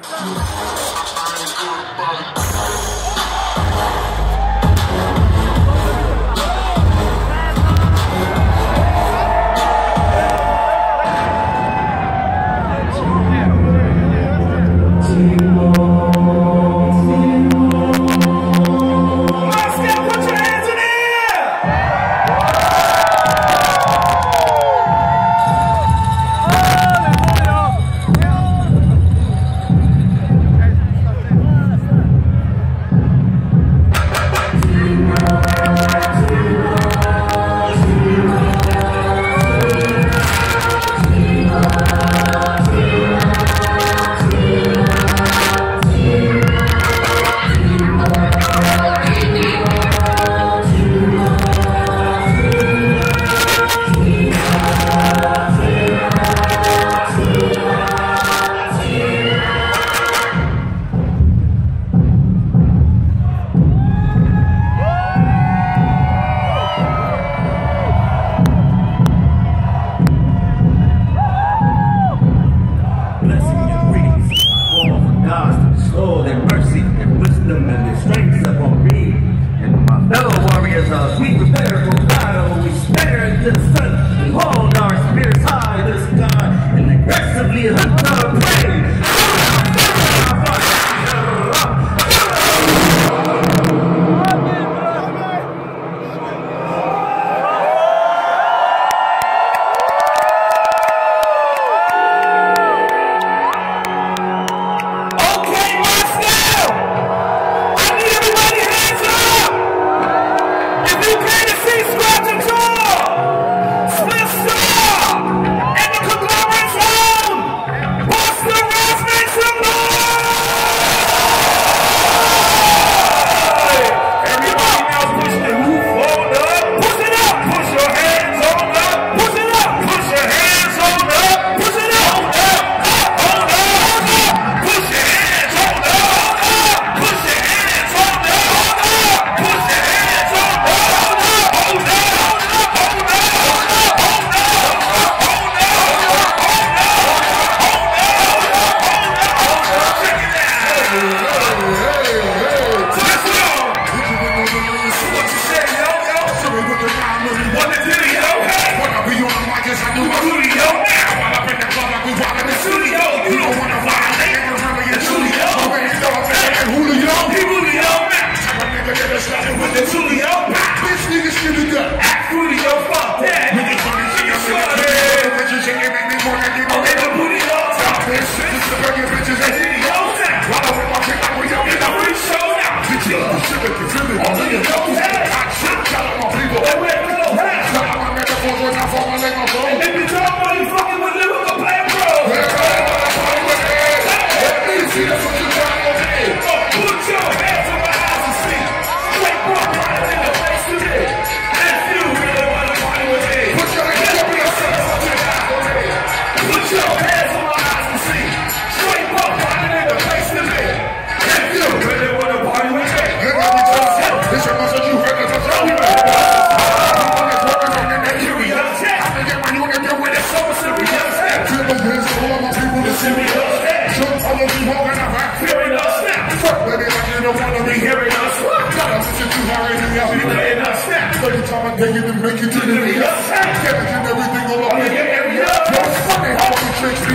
Goodbye.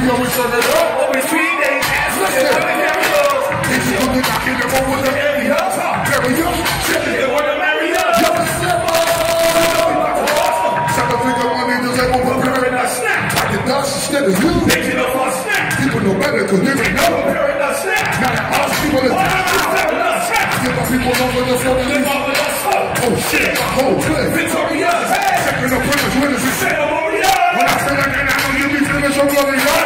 know each other over sweet and ass looking at the carry us. These people get them over with the carry ups. Carry up. Shit, they want to marry us. Yo, slip up. Shut the finger on me, just like we're preparing a. I can dodge instead of you. They get up on snap. People know better, cause they know. Preparing a snap. Now the odds people are preparing a snack. Get my people over the phone over the phone. Oh shit, my whole clip. Victorious. Hey. Second apprentice, winners, we set them over the When I feel like I know you be feeling so glorious.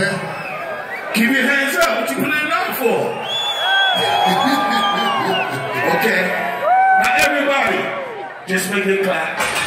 saying? Keep your hands up. What you putting it on for? okay. Now everybody, just make it clap.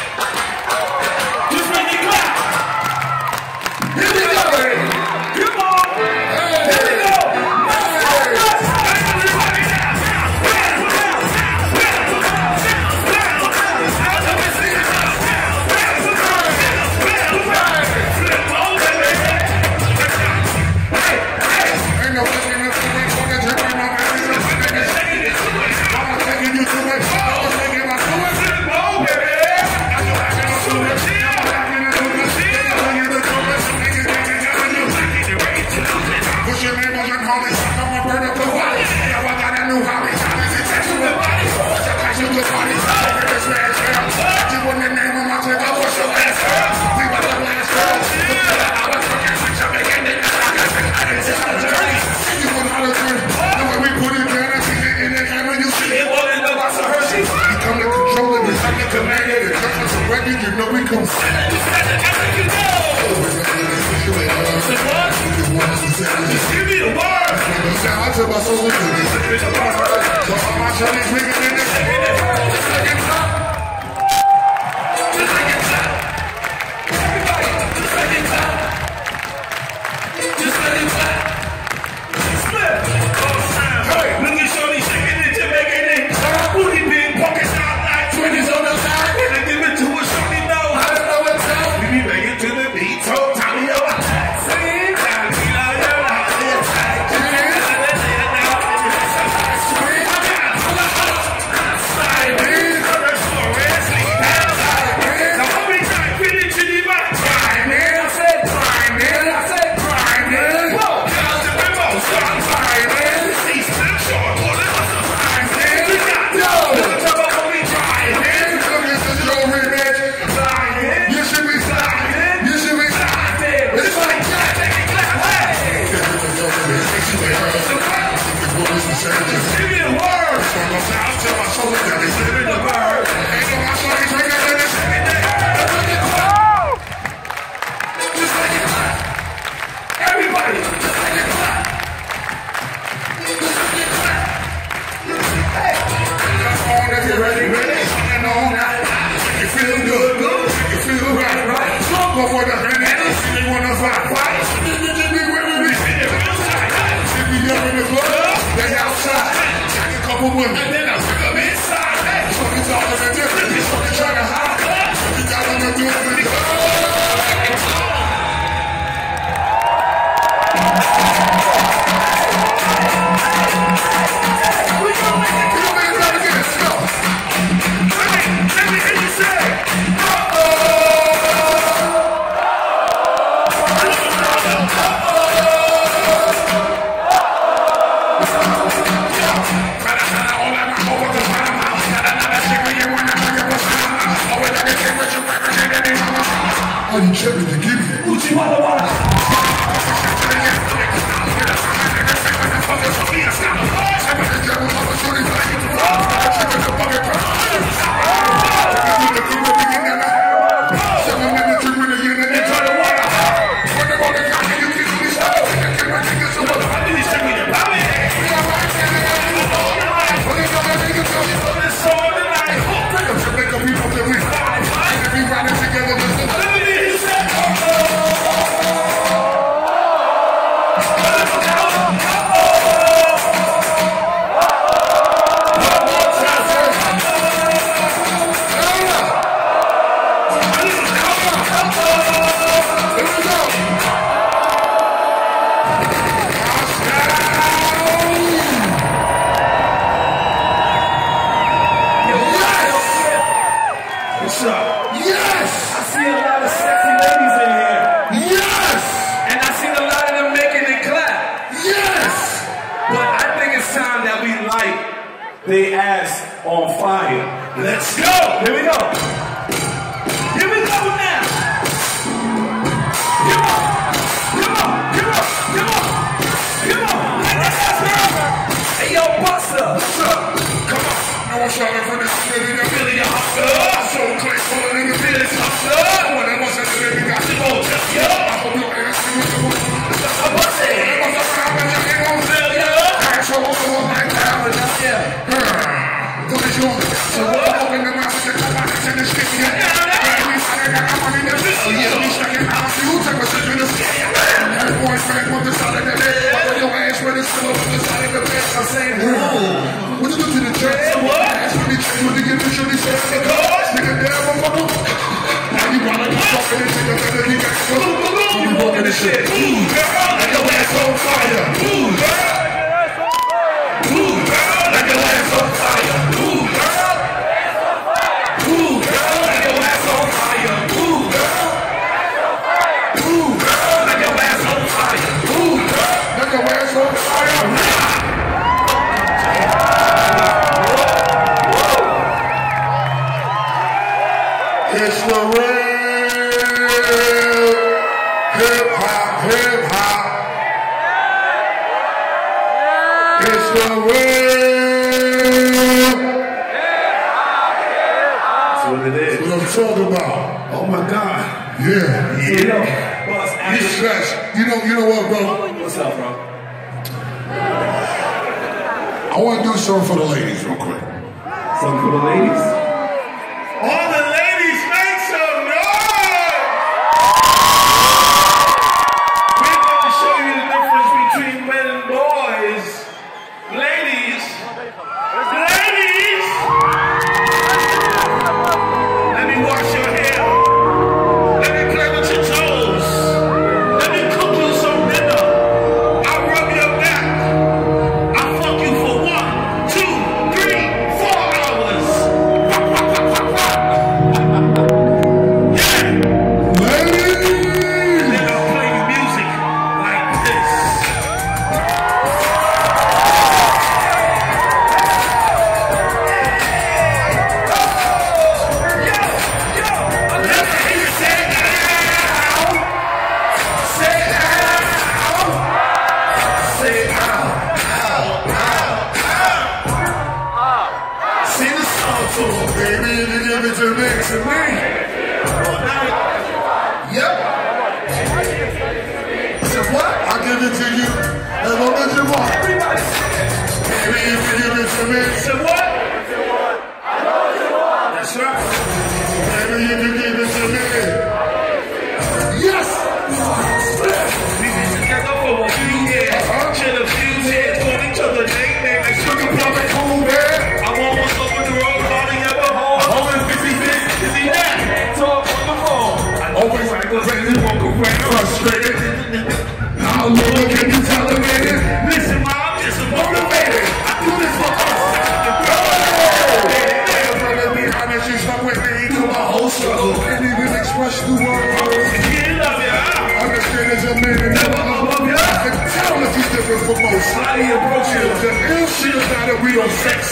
to my soul. So all shit.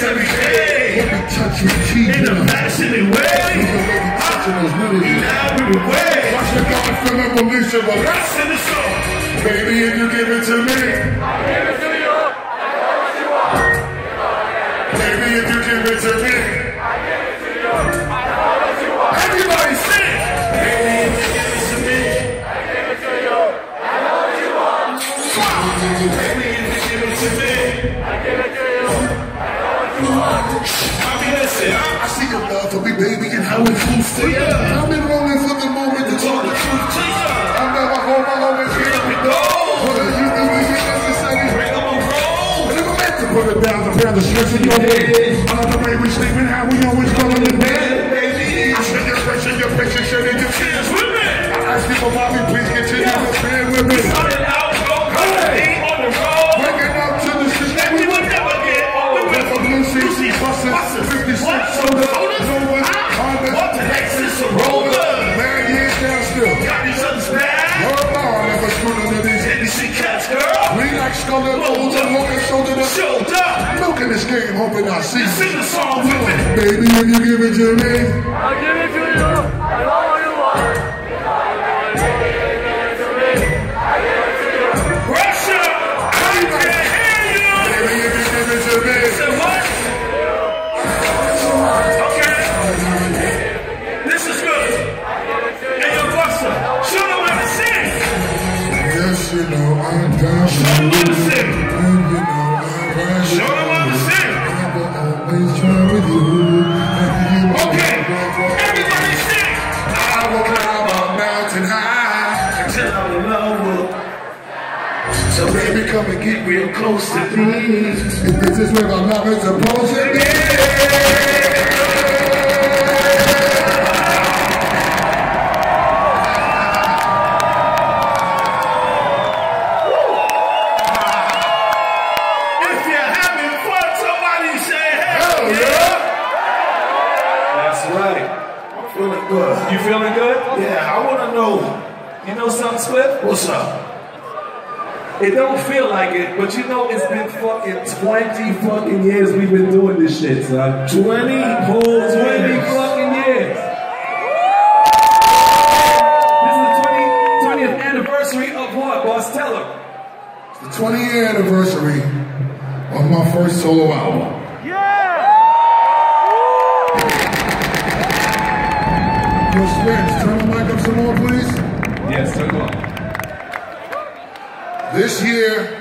every day. Touch your cheek in a passionate way. Watch the God feel a rest in the soul. Baby, if you give it to me, I give it to you. I've been rolling for the moment to talk the truth. I'm at my home, I'll always hear me go. What does you do when you're necessary? Bring them on roll. Never meant to put it down, the pair the stress in your head. All the way we sleeping, how we always go to bed. I send your pressure, your picture, show me your kids with me. I ask you for mommy, please continue to stand with me. Started out, go, go, on the road. Breaking up to the shit we would never get. All the way from Lucy, Buster, 56, so good. We like skull and bones and walking shoulder to Shoulder. Milking this game, hoping I see. Sing the song with me. Baby, when you give it to me, I give it to you. I know you want. Russia. I can hear you. baby, if you get close to me. If this is where my love is supposed to be. If you're having fun, somebody say hell Hell yeah. yeah. That's right. I'm feeling good. You feeling good? Yeah, I want to know. You know something, Spliff? What's up? It don't feel like it, but you know it's been fucking 20 fucking years we've been doing this shit, son. 20 whole 20 years. fucking years. This is the 20, 20th anniversary of what, boss? Tell her. The 20 year anniversary of my first solo album. Yeah! Yo, Spence, turn the mic up some more, please. Yes, turn it on. This year,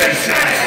shit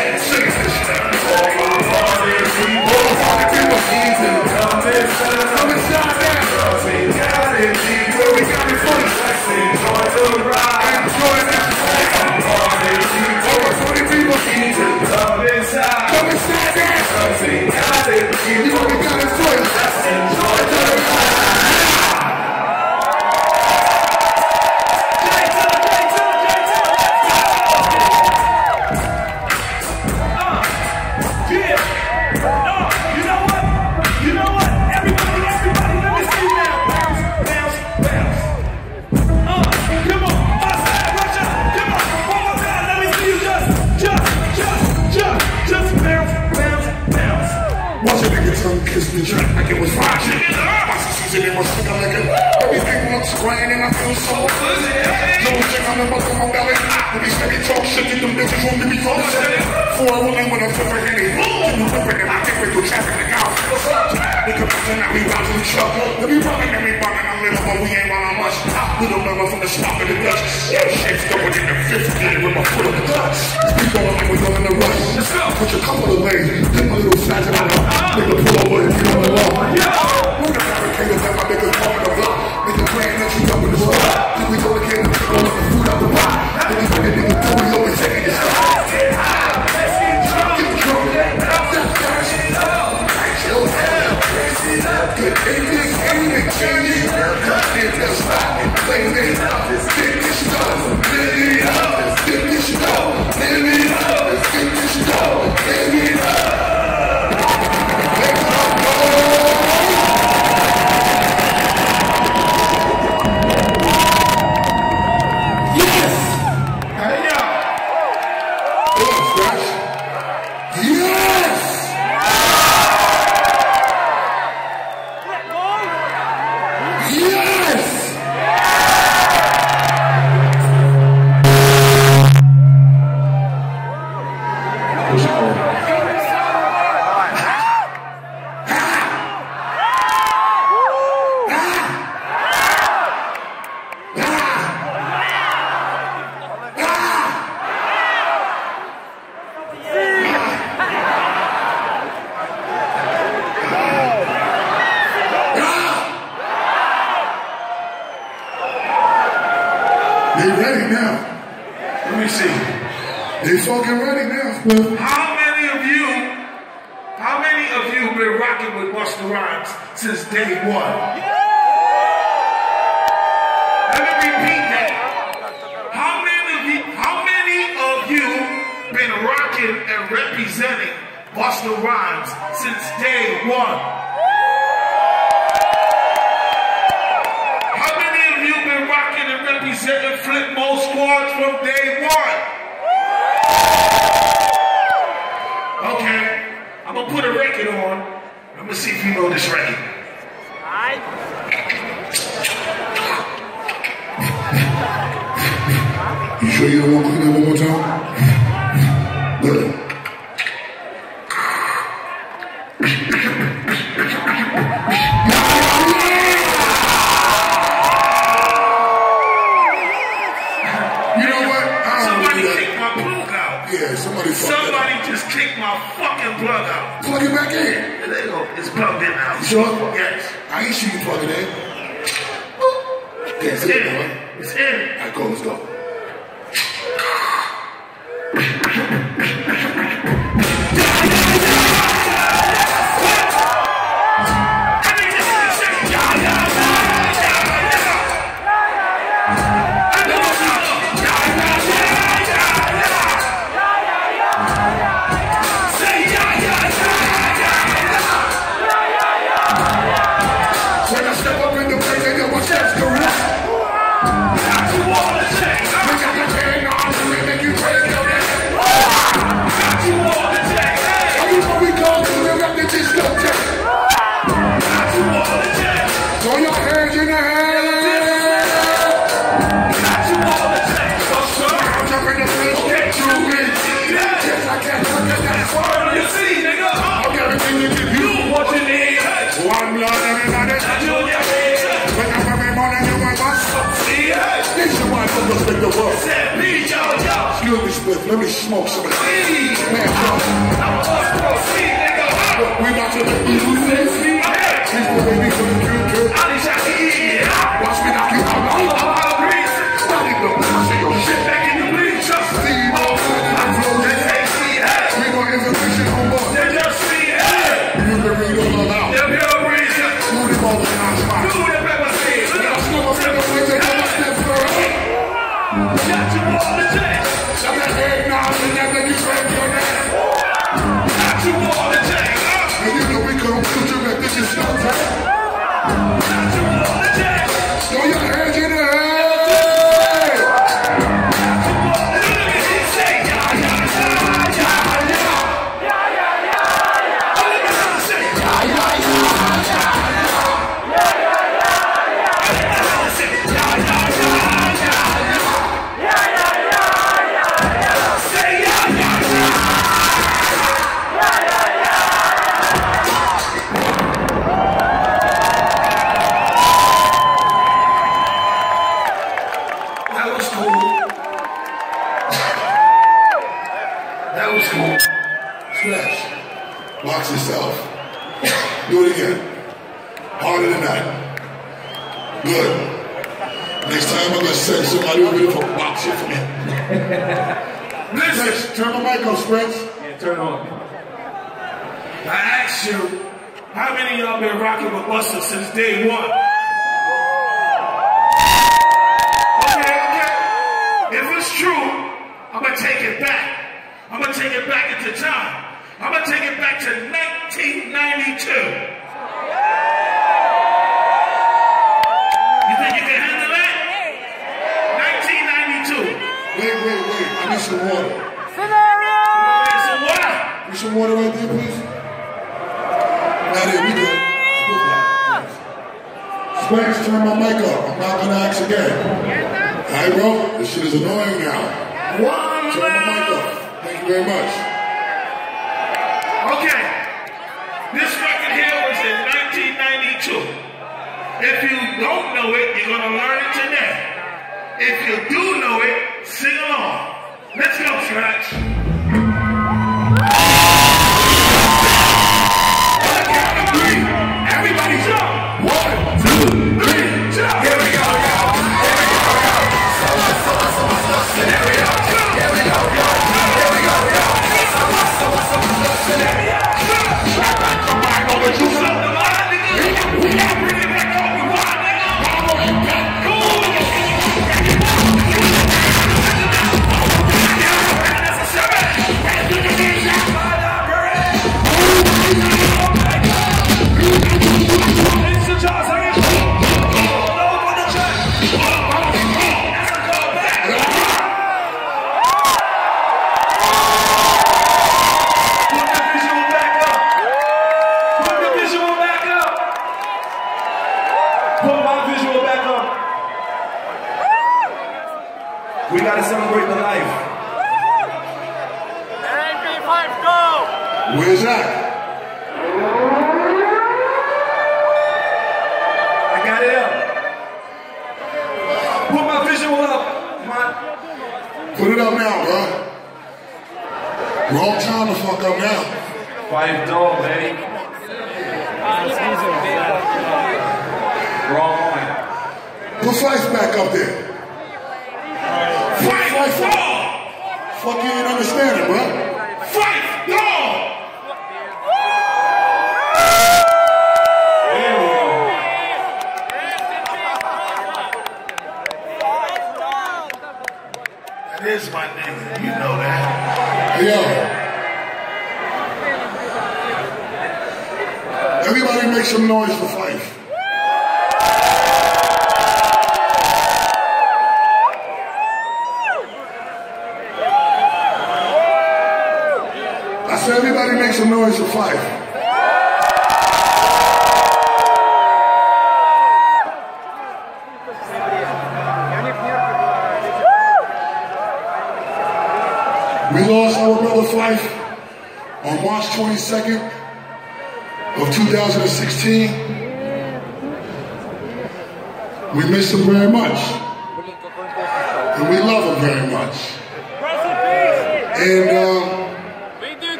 How many of you, how many of you have been rocking with Busta Rhymes since day one? Yeah. Let me repeat that. How many of you, how many of you been rocking and representing Busta Rhymes since day one?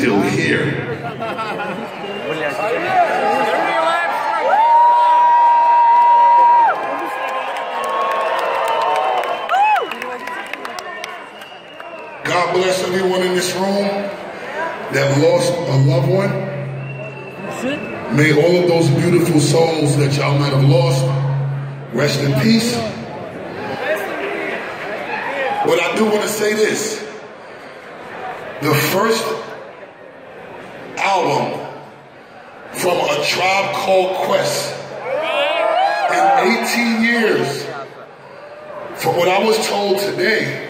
Still here. God bless everyone in this room that lost a loved one. May all of those beautiful souls that y'all might have lost rest in peace. But I do want to say this. The first album from a tribe called Quest. In 18 years, from what I was told today,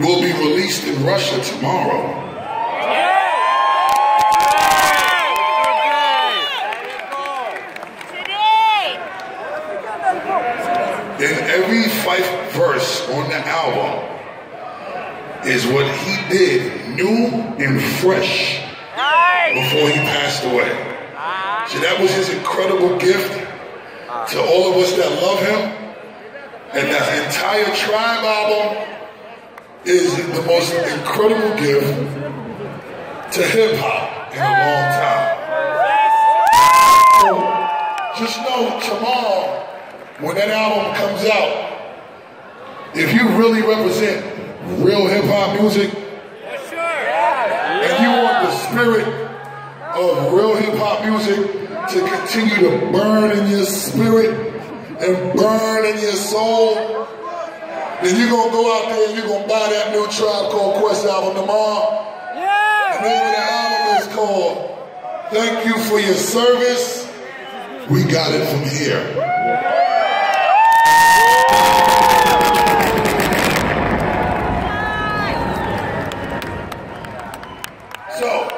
will be released in Russia tomorrow. In every Phife verse on the album is what he did, new and fresh, before he passed away. So that was his incredible gift to all of us that love him. And that entire tribe album is most incredible gift to hip hop in a long time. So just know tomorrow, when that album comes out, if you really represent real hip hop music, and you want the spirit of real hip hop music to continue to burn in your spirit and burn in your soul, then you're gonna go out there and you're gonna buy that Album tomorrow. Name of the album is called Thank You for Your Service. We got it from here. So,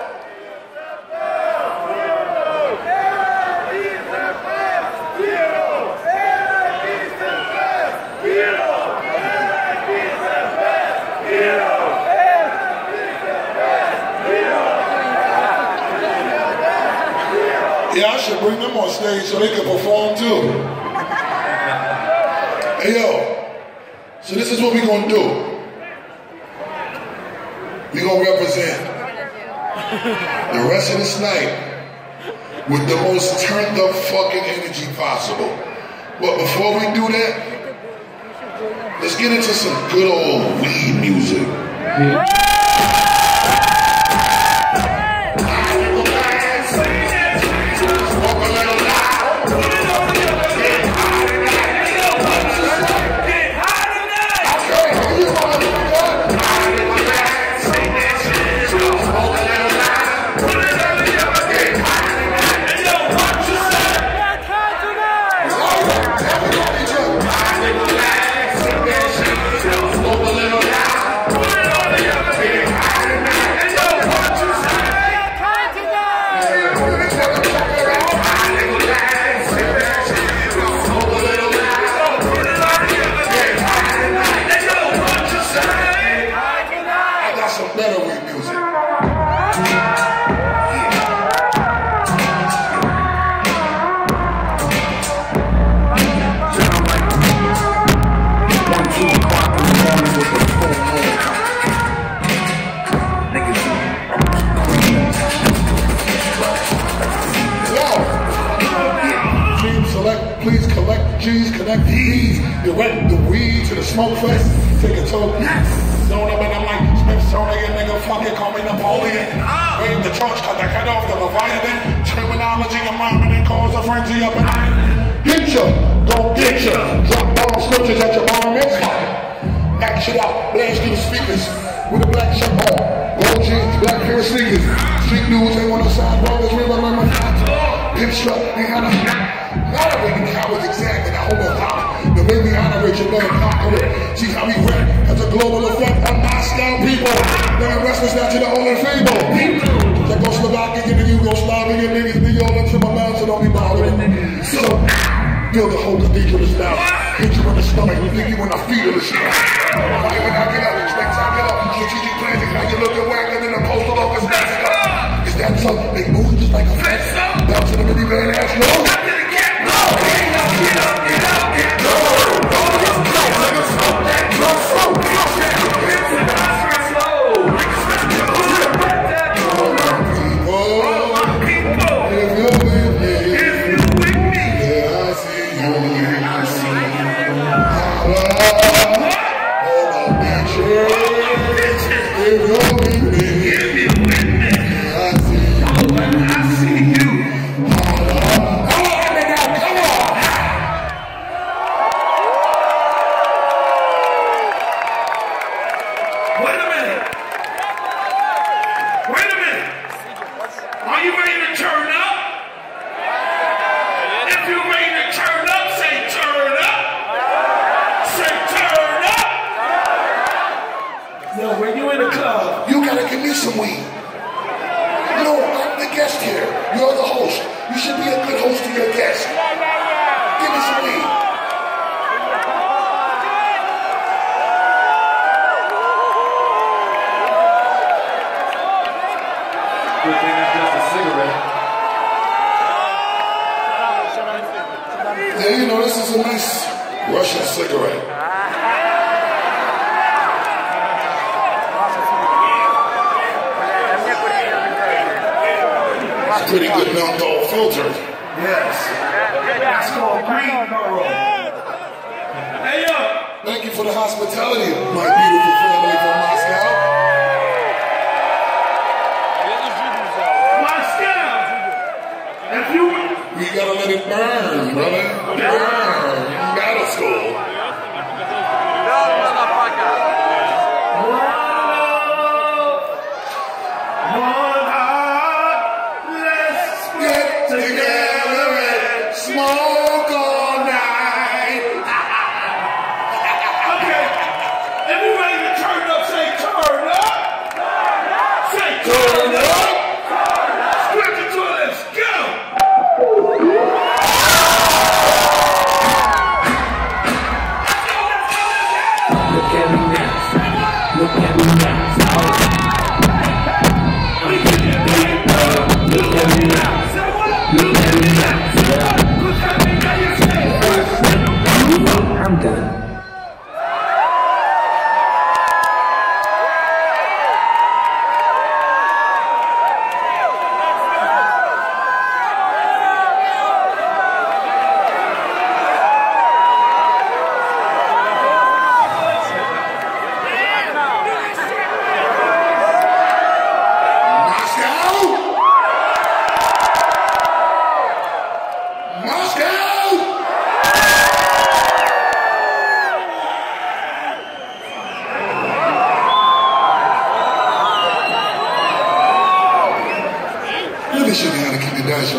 yeah, I should bring them on stage so they can perform too. Hey yo, so this is what we're gonna do. We're gonna represent the rest of this with the most turned up fucking energy possible. But before we do that, let's get into some good old weed music. Smoke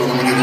when you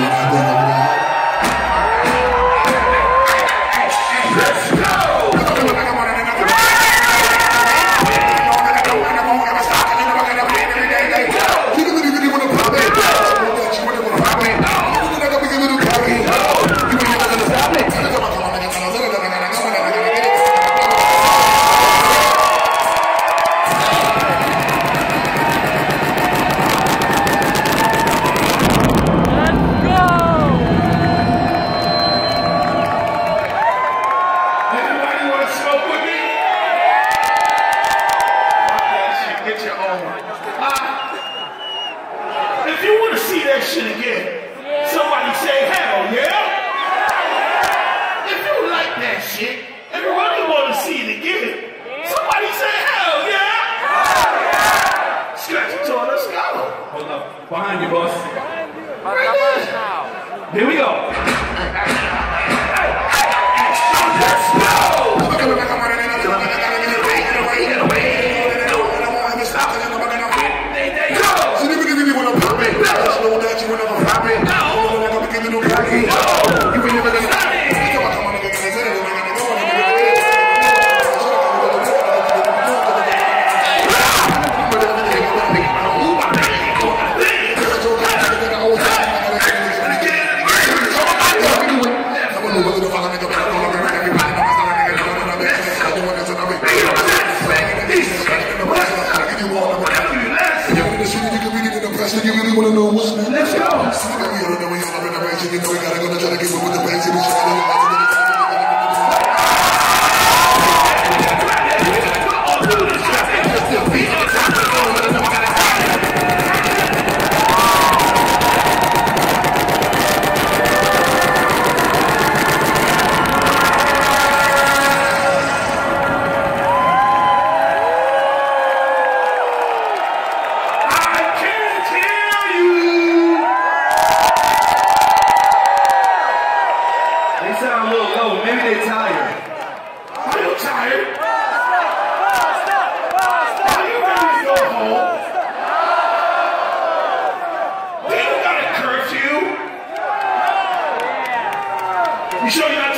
You sure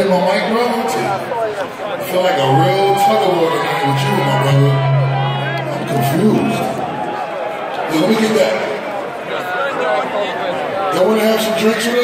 like my mic, bro? I feel like a real tug of war tonight with you, my brother. I'm confused. Yo, let me get that. Y'all want to have some drinks with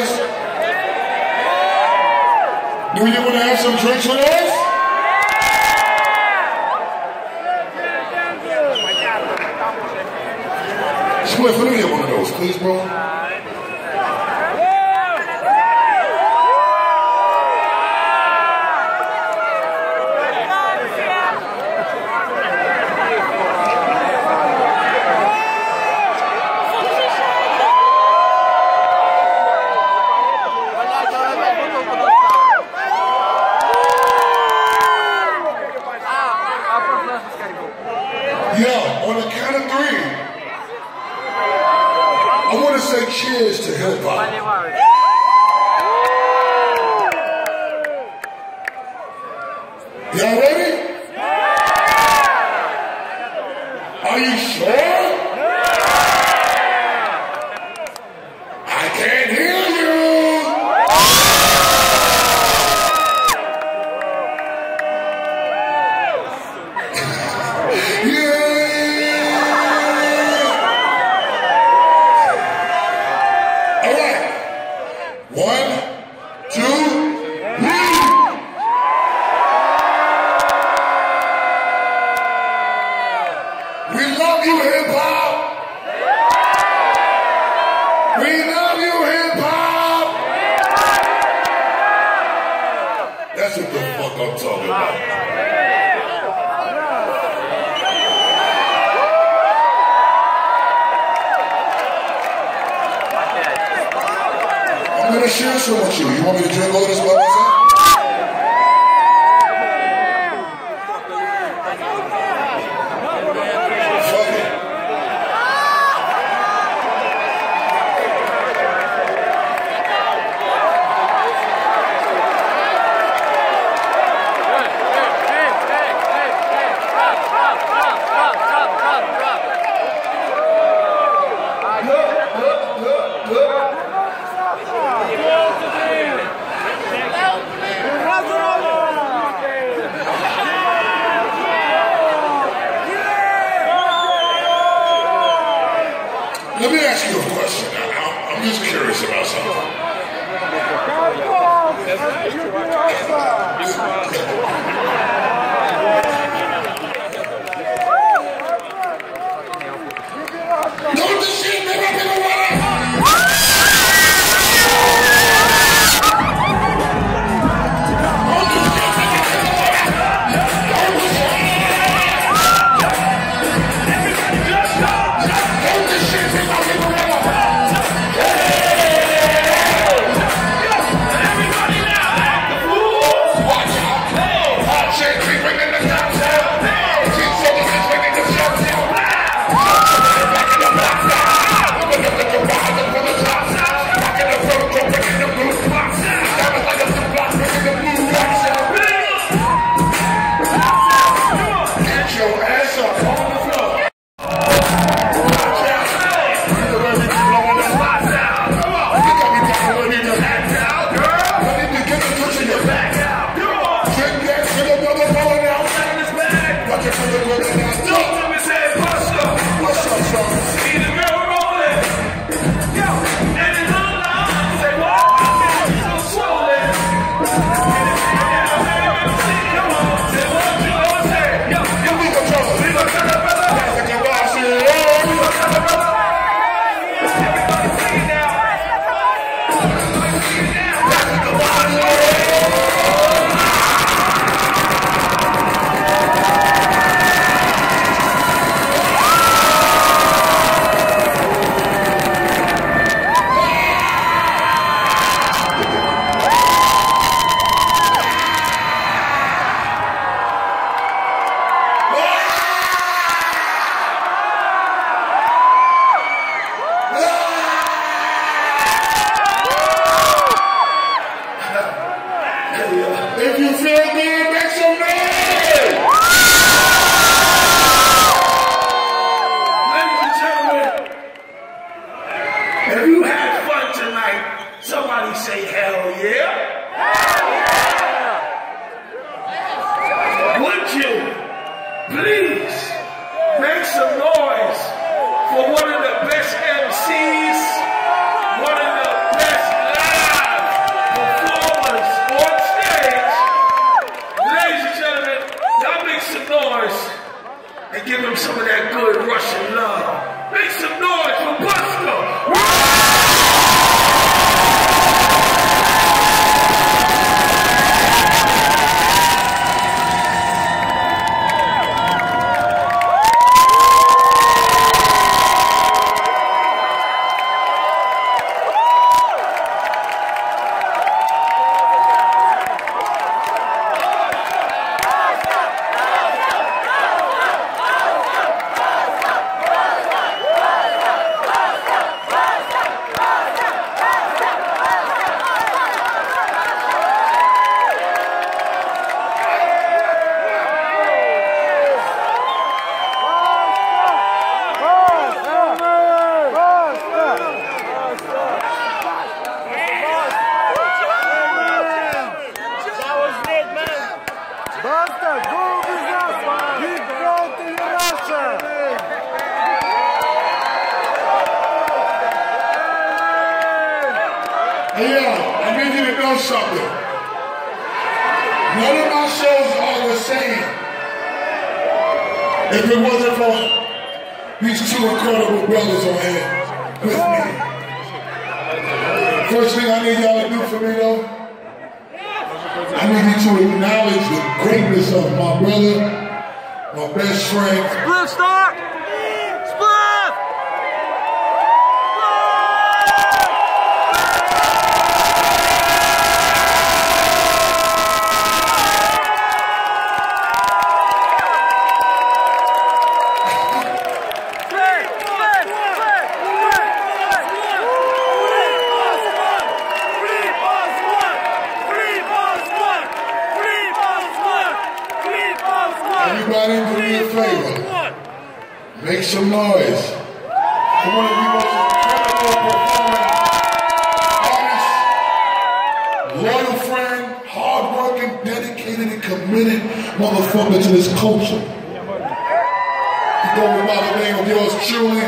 Goes by the name of yours truly,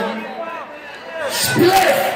Spliff!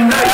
Might